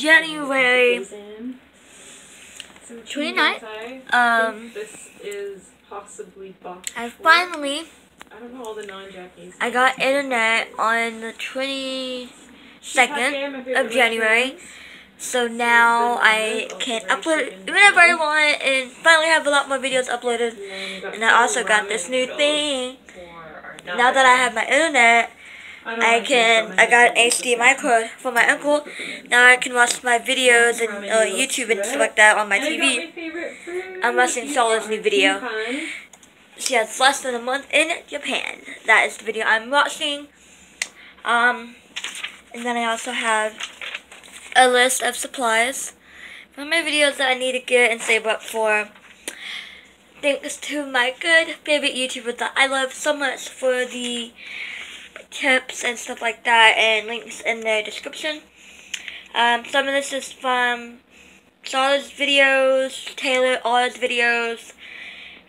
It is January 29th. Um, this is possibly box. I finally I don't know all the non-Japanese. I got internet on the 22nd of January. So now I can upload whenever I want and finally have a lot more videos uploaded. And I also got this new thing. Now that I have my internet, I can, I got an HDMI cord from my uncle. Now I can watch my videos and uh, YouTube and stuff like that on my TV. I must install this new video. She has less than a month in Japan. That is the video I'm watching. Um, and then I also have a list of supplies for my videos that I need to get and save up for. Thanks to my good favorite YouTuber that I love so much for the tips and stuff like that and links in the description. Um, some of this is from Charlotte's videos, Taylor Oll's videos,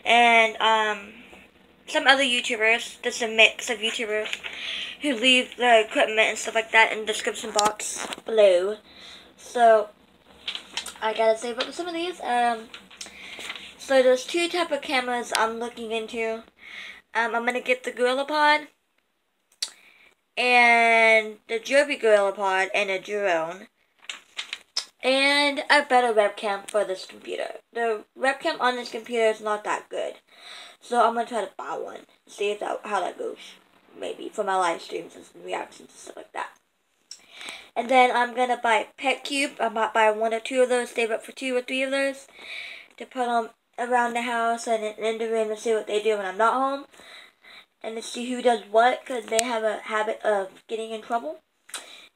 and um, some other YouTubers. There's a mix of YouTubers who leave their equipment and stuff like that in the description box below. So, I gotta save up some of these. Um, so there's two type of cameras I'm looking into. Um, I'm gonna get the GorillaPod and the Joby GorillaPod and a drone. And a better webcam for this computer. The webcam on this computer is not that good. So I'm gonna try to buy one. See if that, how that goes. Maybe for my live streams and reactions and stuff like that. And then I'm gonna buy Petcube. I might buy one or two of those, save up for two or three of those to put them around the house and in the room and see what they do when I'm not home and to see who does what because they have a habit of getting in trouble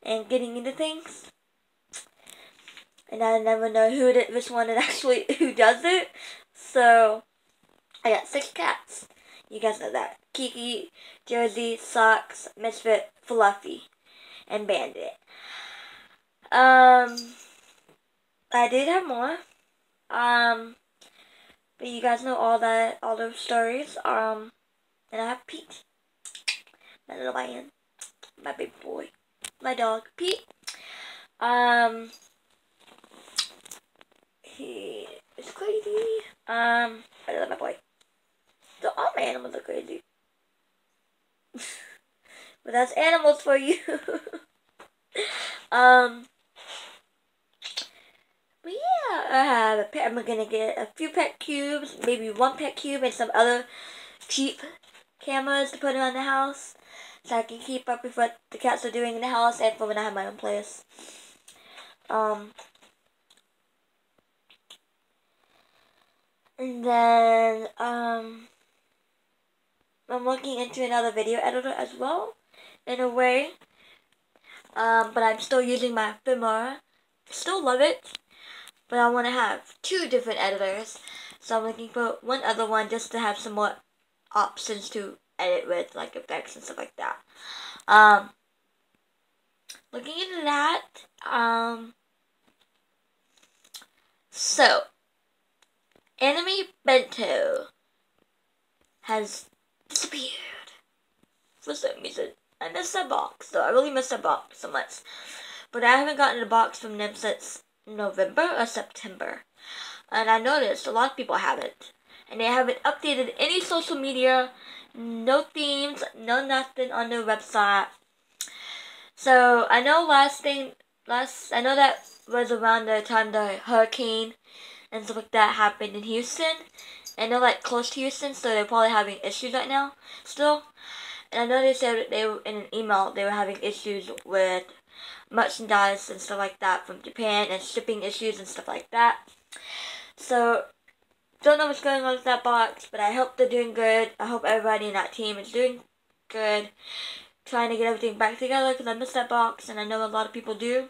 and getting into things. And I never know who it, which one is actually who does it. So I got six cats. You guys know that. Kiki, Jersey, Socks, Misfit, Fluffy, and Bandit. Um, I did have more. Um, but you guys know all that, all those stories. Um, and I have Pete, my little lion, my big boy, my dog, Pete. Um, he is crazy. Um, I love my boy. So all my animals are crazy. but that's animals for you. um, but yeah, I have a pet. I'm gonna get a few Petcubes, maybe one Petcube and some other cheap cameras to put around the house so I can keep up with what the cats are doing in the house and for when I have my own place. Um, and then, um, I'm looking into another video editor as well, in a way. Um, but I'm still using my Filmora. Still love it, but I want to have two different editors. So I'm looking for one other one just to have some more options to edit with, like effects and stuff like that. Um, looking into that, um, so, Anime Bento has disappeared for some reason. I missed that box, though. I really missed that box so much. But I haven't gotten a box from them since November or September. And I noticed a lot of people haven't and they haven't updated any social media, no themes, no nothing on their website. So I know last thing, last I know that was around the time the hurricane and stuff like that happened in Houston. And they're like close to Houston, so they're probably having issues right now still. And I know they said they were in an email they were having issues with merchandise and stuff like that from Japan and shipping issues and stuff like that. So don't know what's going on with that box, but I hope they're doing good. I hope everybody in that team is doing good. Trying to get everything back together because I missed that box, and I know a lot of people do.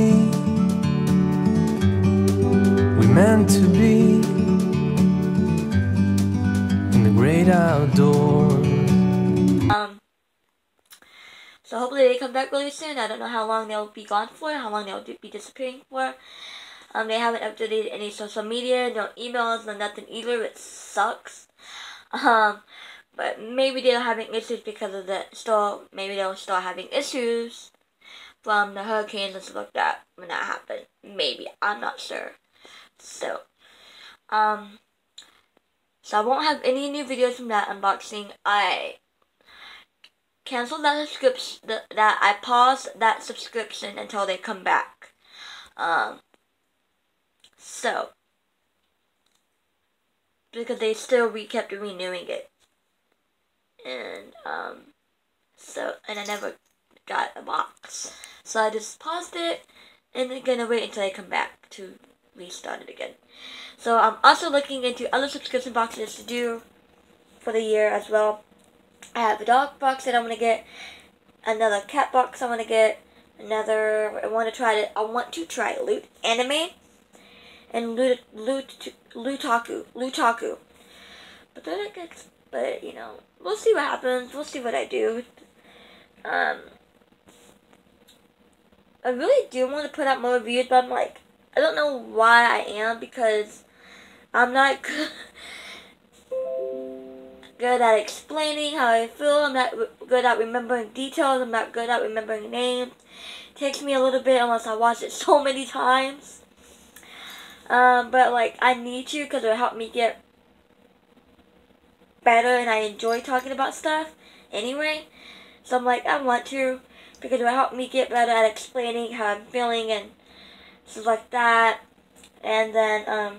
Meant to be in the great outdoors. Um, so hopefully they come back really soon. I don't know how long they'll be gone for, how long they'll be disappearing for. Um, they haven't updated any social media, no emails, no nothing either, which sucks. Um, but maybe they're having issues because of the storm. maybe they'll start having issues from the hurricanes and stuff like that when that happened. Maybe I'm not sure. So, um, so I won't have any new videos from that unboxing. I canceled that subscription. That I paused that subscription until they come back. Um. So, because they still re kept renewing it, and um, so and I never got a box, so I just paused it, and then gonna wait until I come back to restart it again. So I'm also looking into other subscription boxes to do for the year as well. I have a dog box that I'm gonna get, another cat box I'm gonna get, another. I want to try to. I want to try loot anime and loot loot Lootaku Lootaku. But then it gets. But you know, we'll see what happens. We'll see what I do. Um, I really do want to put out more reviews, but I'm like, I don't know why I am because I'm not good, at explaining how I feel. I'm not good at remembering details. I'm not good at remembering names. It takes me a little bit unless I watch it so many times. Um, but like I need to because it'll help me get better and I enjoy talking about stuff anyway. So I'm like, I want to because it will help me get better at explaining how I'm feeling and stuff like that. And then, um,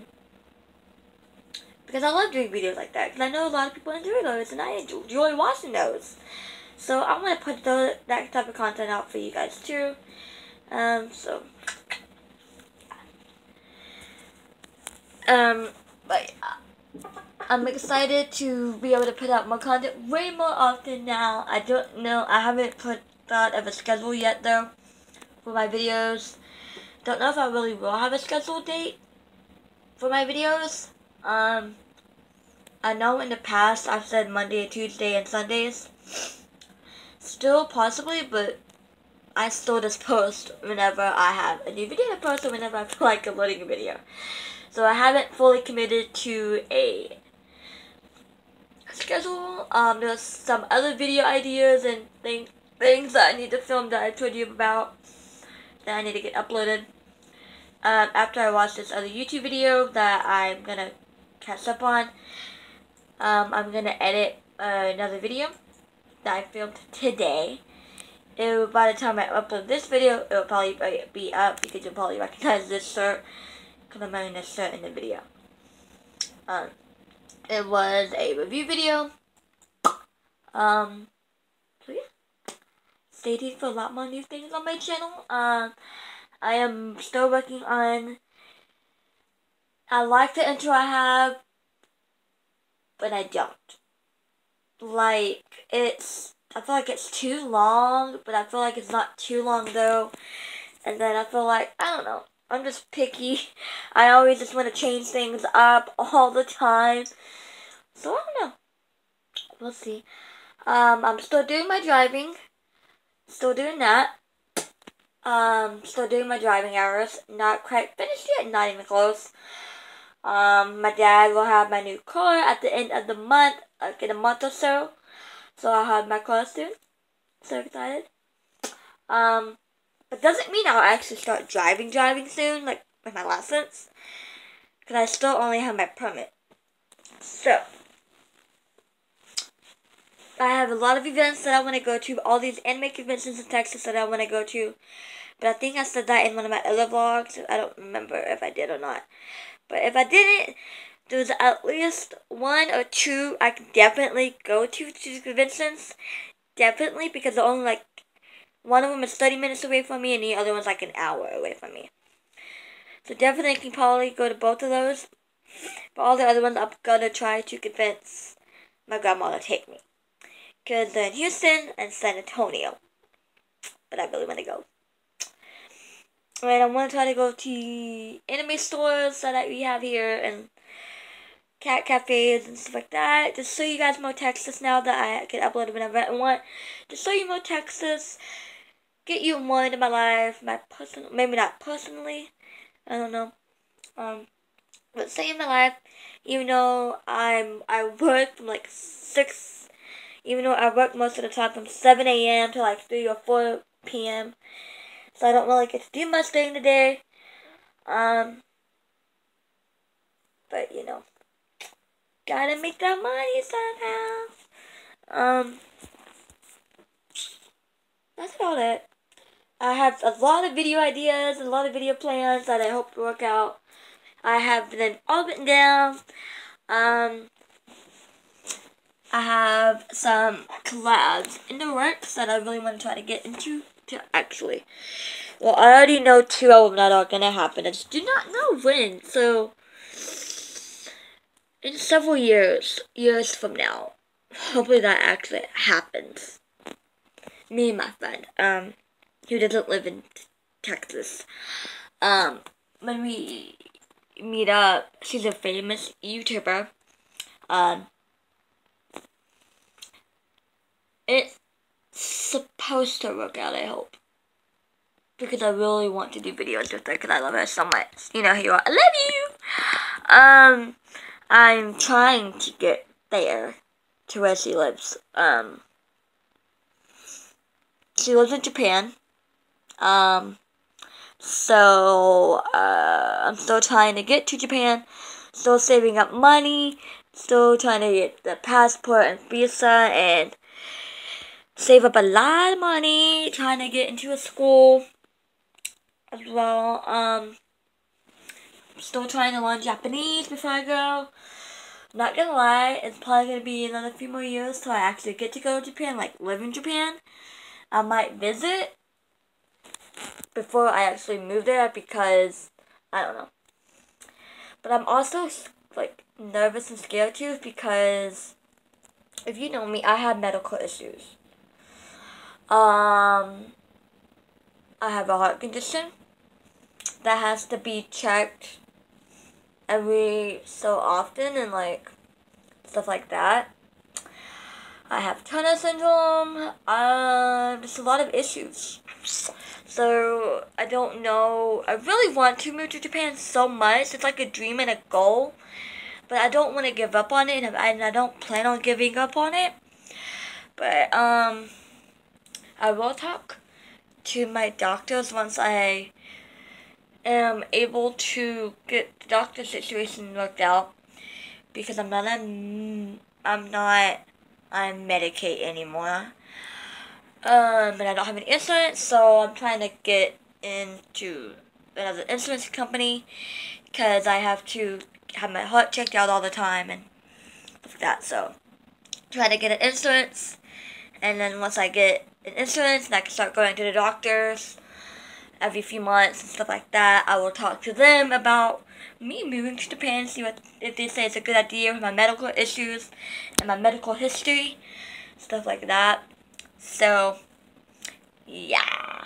because I love doing videos like that because I know a lot of people enjoy those and I enjoy watching those. So I'm going to put those, that type of content out for you guys too. Um, so, um, but I'm excited to be able to put out more content way more often now. I don't know, I haven't put thought of a schedule yet though for my videos. Don't know if I really will have a scheduled date for my videos. Um, I know in the past I've said Monday, Tuesday, and Sundays. Still possibly, but I still just post whenever I have a new video to post or whenever I feel like uploading a video. So I haven't fully committed to a schedule. Um, there's some other video ideas and things things that I need to film that I told you about that I need to get uploaded. Um, after I watch this other YouTube video that I'm gonna catch up on, um, I'm gonna edit uh, another video that I filmed today. It by the time I upload this video, it will probably be up because you'll probably recognize this shirt because I'm wearing this shirt in the video. Um, it was a review video. Um. Stay tuned for a lot more new things on my channel. Um, I am still working on. I like the intro I have, but I don't. Like, it's. I feel like it's too long, but I feel like it's not too long though. And then I feel like, I don't know. I'm just picky. I always just want to change things up all the time. So I don't know. We'll see. Um, I'm still doing my driving. Still doing that. Um, still doing my driving hours. Not quite finished yet. Not even close. Um, my dad will have my new car at the end of the month, like in a month or so. So I'll have my car soon. So excited. Um, but doesn't mean I'll actually start driving driving soon, like with my license. Because I still only have my permit. So, I have a lot of events that I want to go to. All these anime conventions in Texas that I want to go to. But I think I said that in one of my other vlogs. I don't remember if I did or not. But if I didn't, there's at least one or two I can definitely go to to these conventions. Definitely because they're only like One of them is 30 minutes away from me, and the other one's like an hour away from me. So definitely can probably go to both of those. But all the other ones, I'm gonna try to convince my grandma to take me. Because they're Houston and San Antonio. But I really want to go. And I want to try to go to anime stores that we have here and cat cafes and stuff like that. Just so you guys more Texas now that I can upload whenever I want. Just so you more Texas. Get you more into my life. My personal, maybe not personally. I don't know. Um, but stay in my life. Even though I'm, I work from like six. Even though I work most of the time from seven a.m. to like three or four p.m. So I don't really get to do much during the day. Um, but you know, gotta make that money somehow. Um, that's about it. I have a lot of video ideas, a lot of video plans that I hope to work out. I have them all written down. Um, I have some collabs in the works that I really want to try to get into. To actually, well, I already know two of them that are gonna happen. I just do not know when. So, in several years, years from now, hopefully that actually happens. Me and my friend. Um who doesn't live in Texas. Um, when we meet up, she's a famous YouTuber. Um, it's supposed to work out, I hope. Because I really want to do videos with her because I love her so much. You know who you are. I love you! Um, I'm trying to get there to where she lives. Um, she lives in Japan. Um, so uh, I'm still trying to get to Japan, still saving up money, still trying to get the passport and visa and save up a lot of money, trying to get into a school as well. Um, still trying to learn Japanese before I go. Not gonna lie, it's probably gonna be another few more years till I actually get to go to Japan, like live in Japan. I might visit, before I actually move there because I don't know. But I'm also like nervous and scared too because if you know me, I have medical issues. Um, I have a heart condition that has to be checked every so often and like stuff like that. I have Turner syndrome. Uh, just a lot of issues. So I don't know. I really want to move to Japan so much. It's like a dream and a goal. But I don't want to give up on it, and I don't plan on giving up on it. But um, I will talk to my doctors once I am able to get the doctor situation worked out because I'm not a, I'm not on Medicaid anymore. Um, and I don't have any insurance, so I'm trying to get into another insurance company because I have to have my heart checked out all the time and stuff like that. So, try to get an insurance, and then once I get an insurance, and I can start going to the doctors every few months and stuff like that. I will talk to them about me moving to Japan, see what if they say it's a good idea with my medical issues and my medical history, stuff like that. So, yeah.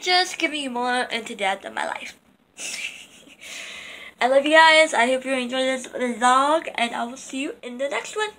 Just giving you more into depth of my life. I love you guys. I hope you enjoyed this vlog, and I will see you in the next one.